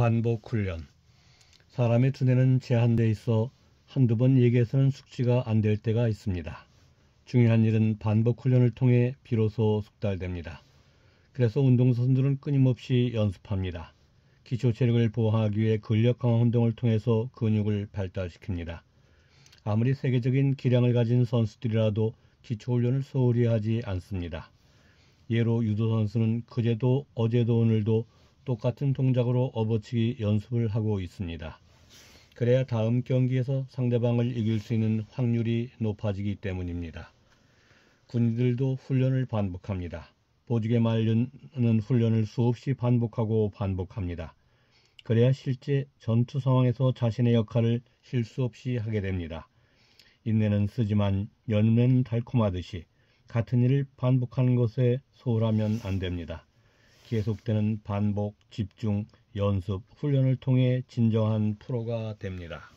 반복 훈련 사람의 두뇌는 제한되어 있어 한두 번 얘기해서는 숙지가 안 될 때가 있습니다. 중요한 일은 반복 훈련을 통해 비로소 숙달됩니다. 그래서 운동선수들은 끊임없이 연습합니다. 기초 체력을 보호하기 위해 근력 강화 운동을 통해서 근육을 발달시킵니다. 아무리 세계적인 기량을 가진 선수들이라도 기초 훈련을 소홀히 하지 않습니다. 예로 유도 선수는 그제도 어제도 오늘도 똑같은 동작으로 업어치기 연습을 하고 있습니다. 그래야 다음 경기에서 상대방을 이길 수 있는 확률이 높아지기 때문입니다. 군인들도 훈련을 반복합니다. 보직에 말리는 훈련을 수없이 반복하고 반복합니다. 그래야 실제 전투 상황에서 자신의 역할을 실수 없이 하게 됩니다. 인내는 쓰지만 연매는 달콤하듯이 같은 일을 반복하는 것에 소홀하면 안 됩니다. 계속되는 반복, 집중, 연습, 훈련을 통해 진정한 프로가 됩니다.